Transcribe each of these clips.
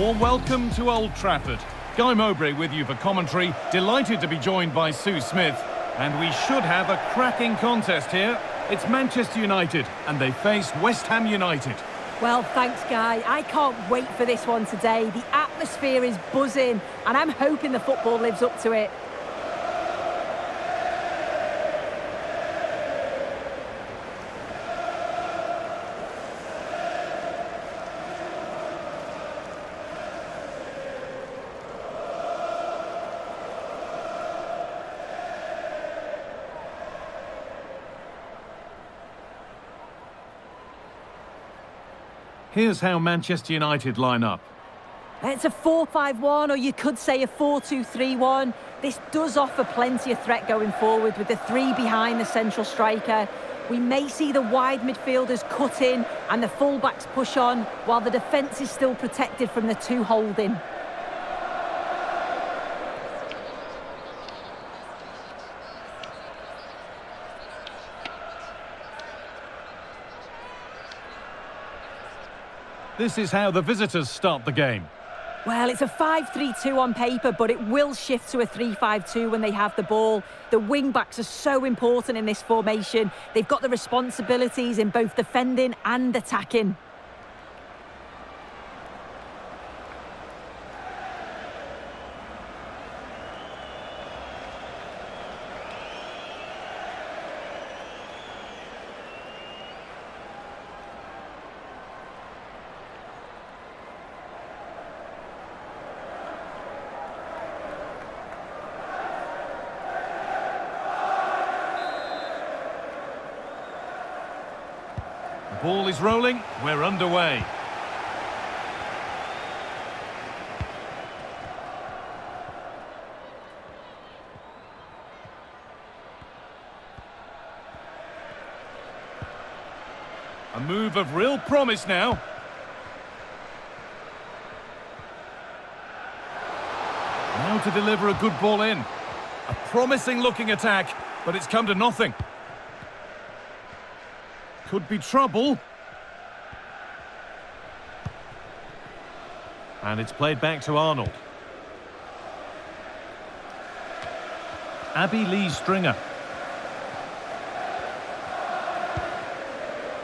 warm welcome to Old Trafford. Guy Mowbray with you for commentary. Delighted to be joined by Sue Smith. And we should have a cracking contest here. It's Manchester United, and they face West Ham United. Well, thanks, Guy. I can't wait for this one today. The atmosphere is buzzing, and I'm hoping the football lives up to it. Here's how Manchester United line up. It's a 4-5-1, or you could say a 4-2-3-1. This does offer plenty of threat going forward with the three behind the central striker. We may see the wide midfielders cut in and the fullbacks push on, while the defence is still protected from the two holding. This is how the visitors start the game. Well, it's a 5-3-2 on paper, but it will shift to a 3-5-2 when they have the ball. The wing-backs are so important in this formation. They've got the responsibilities in both defending and attacking. Ball is rolling. We're underway. A move of real promise now. Now to deliver a good ball in. A promising looking attack, but it's come to nothing. Could be trouble. And it's played back to Arnold. Abby Lee Stringer.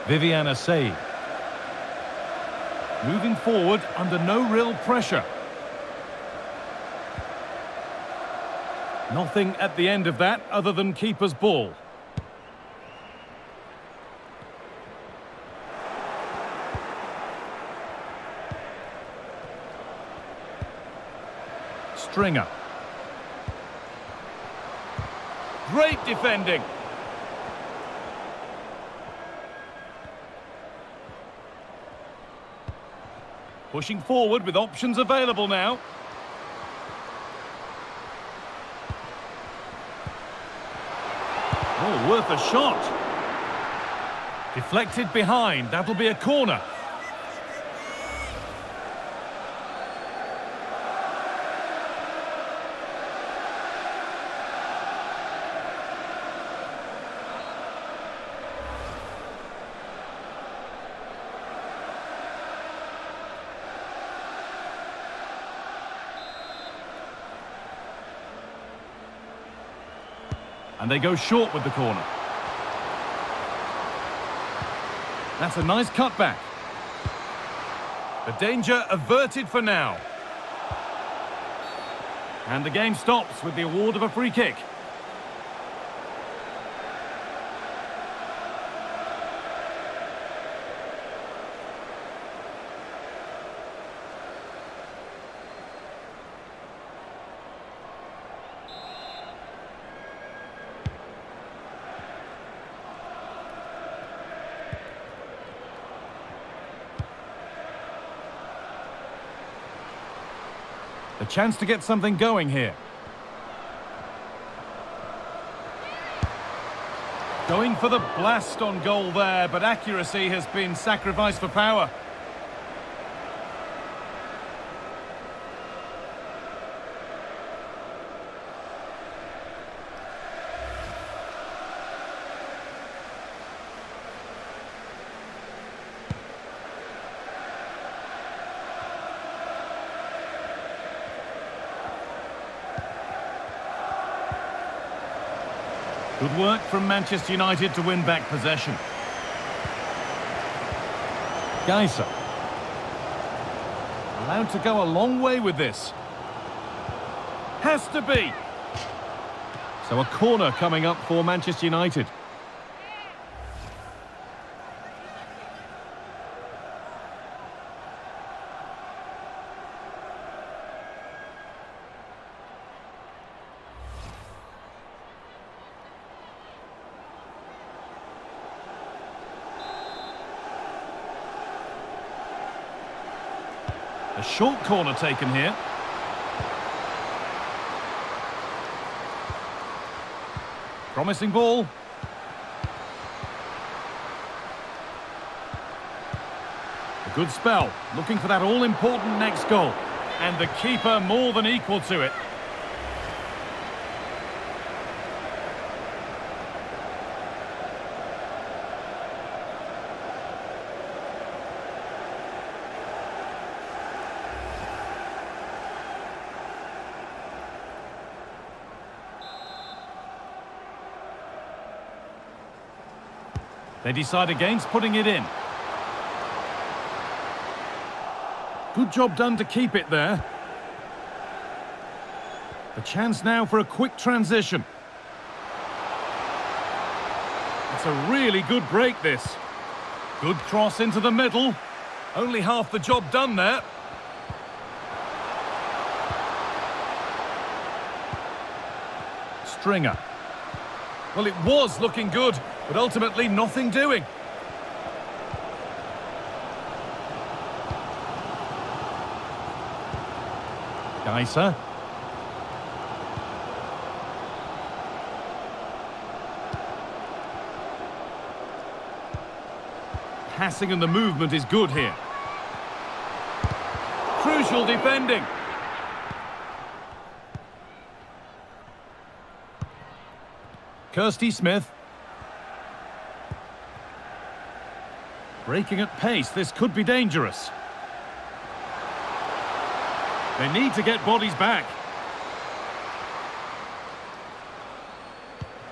Viviane Asseyi. Moving forward under no real pressure. Nothing at the end of that other than keeper's ball. Stringer. Great defending. Pushing forward with options available now. Oh, worth a shot. Deflected behind. That'll be a corner. And they go short with the corner. That's a nice cutback. The danger averted for now. And the game stops with the award of a free kick. Chance to get something going here. Going for the blast on goal there, but accuracy has been sacrificed for power. Good work from Manchester United to win back possession. Geyse. Allowed to go a long way with this. Has to be. So a corner coming up for Manchester United. A short corner taken here. Promising ball. A good spell. Looking for that all-important next goal. And the keeper more than equal to it. They decide against putting it in. Good job done to keep it there. A chance now for a quick transition. It's a really good break, this. Good cross into the middle. Only half the job done there. Stringer. Well, it was looking good, but ultimately nothing doing. Geyse. Passing and the movement is good here. Crucial defending. Kirsty Smith. Breaking at pace, this could be dangerous. They need to get bodies back.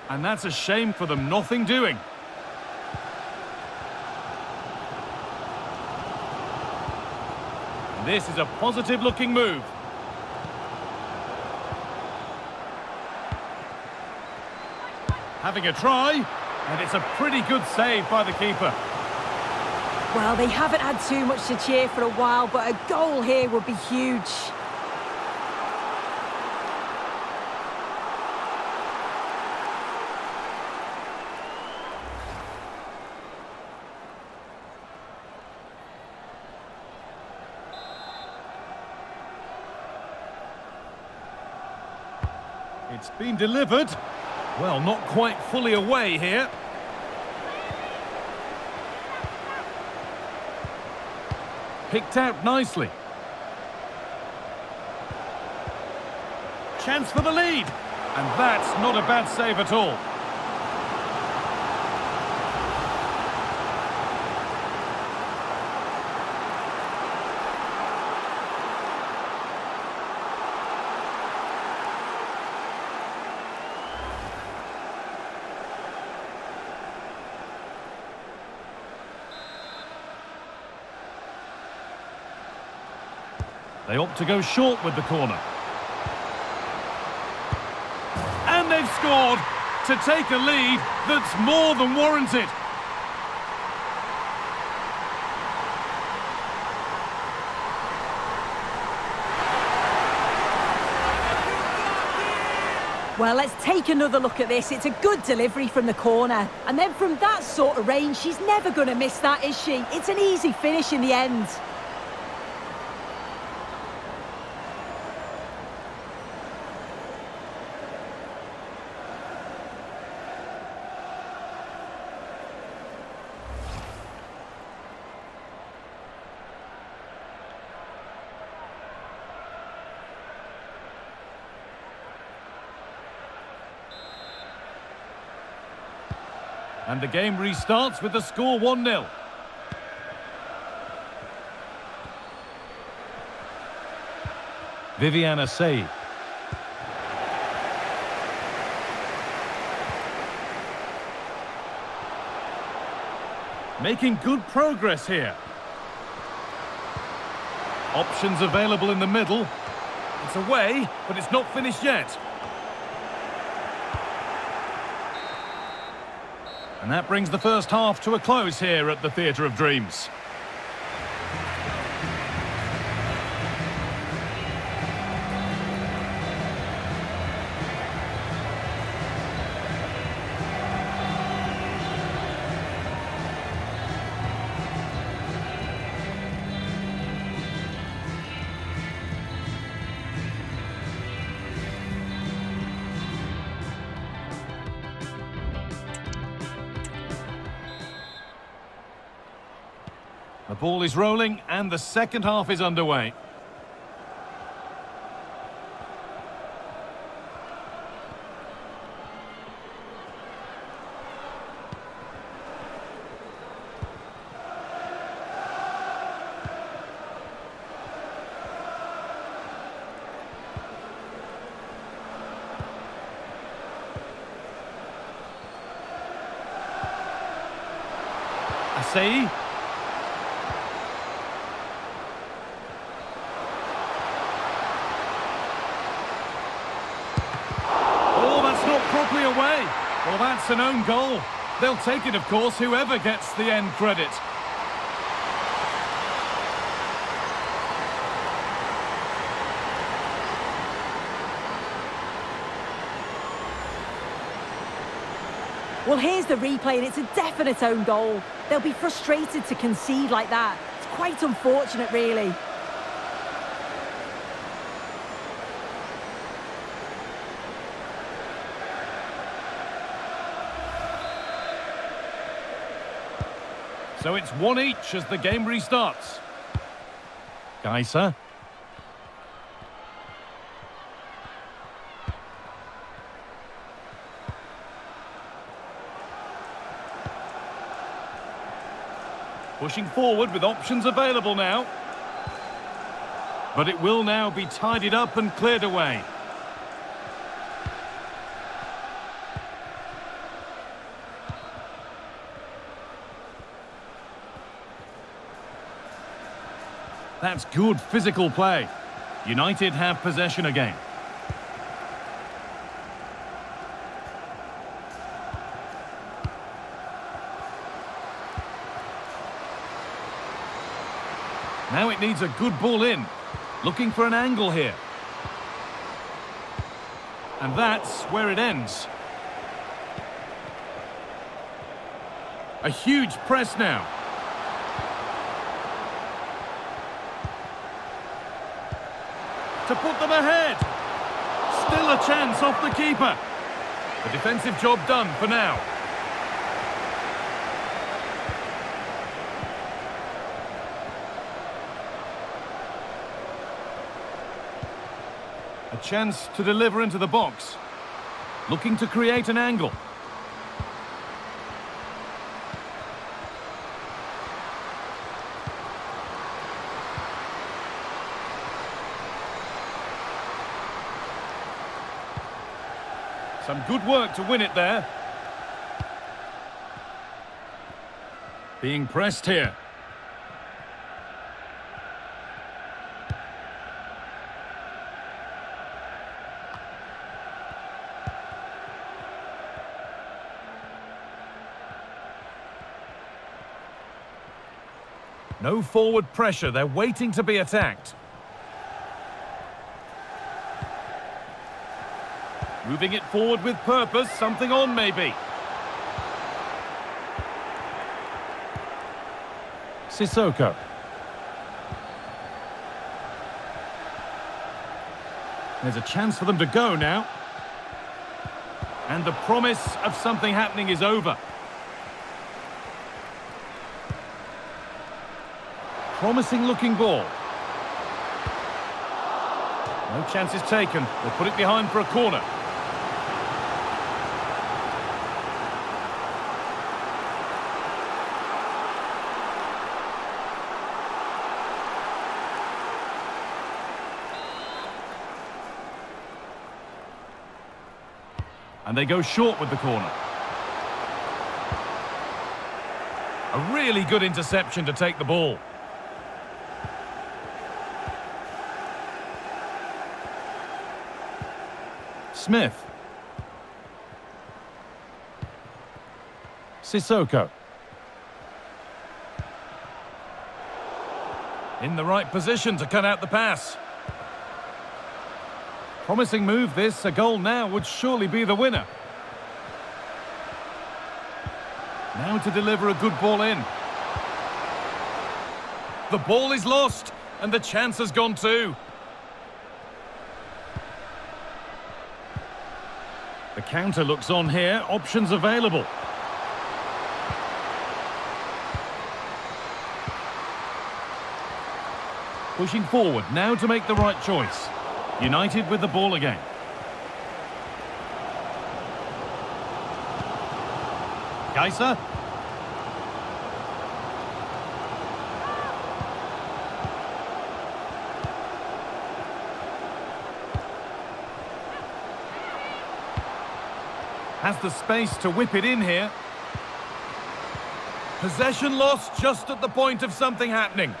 And that's a shame for them, nothing doing. This is a positive-looking move. Having a try, and it's a pretty good save by the keeper. Well, they haven't had too much to cheer for a while, but a goal here would be huge. It's been delivered. Well, not quite fully away here. Picked out nicely. Chance for the lead. And that's not a bad save at all. They opt to go short with the corner. And they've scored to take a lead that's more than warranted. Well, let's take another look at this. It's a good delivery from the corner. And then from that sort of range, she's never going to miss that, is she? It's an easy finish in the end. And the game restarts with the score 1-0. Viviane Asseyi. Making good progress here. Options available in the middle. It's away, but it's not finished yet. And that brings the first half to a close here at the Theatre of Dreams. The ball is rolling and the second half is underway. Asseyi. Oh, that's not properly away. Well, that's an own goal. They'll take it, of course, whoever gets the end credit. Well, here's the replay, and it's a definite own goal. They'll be frustrated to concede like that. It's quite unfortunate, really. So it's one each as the game restarts. Geyse. Pushing forward with options available now. But it will now be tidied up and cleared away. That's good physical play. United have possession again. Now it needs a good ball in. Looking for an angle here. And that's where it ends. A huge press now. To put them ahead. Still a chance off the keeper. The defensive job done for now. A chance to deliver into the box. Looking to create an angle. Some good work to win it there. Being pressed here. No forward pressure, they're waiting to be attacked. Moving it forward with purpose, something on maybe. Cissoko. There's a chance for them to go now. And the promise of something happening is over. Promising looking ball. No chances taken. They put it behind for a corner. And they go short with the corner. A really good interception to take the ball. Smith. Cissoko. In the right position to cut out the pass. Promising move this, a goal now would surely be the winner. Now to deliver a good ball in. The ball is lost, and the chance has gone too. The counter looks on here, options available. Pushing forward, now to make the right choice. United with the ball again. Geyse. Has the space to whip it in here. Possession lost just at the point of something happening.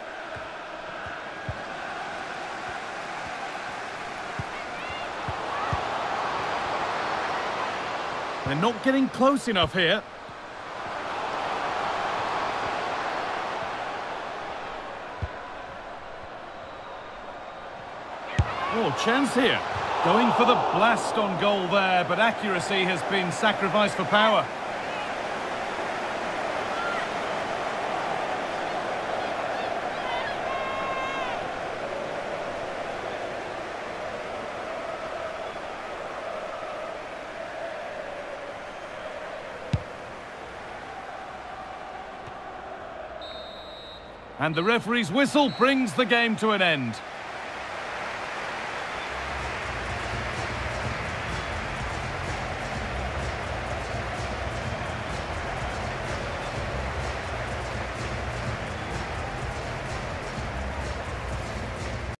They're not getting close enough here. Oh, chance here. Going for the blast on goal there, but accuracy has been sacrificed for power. And the referee's whistle brings the game to an end.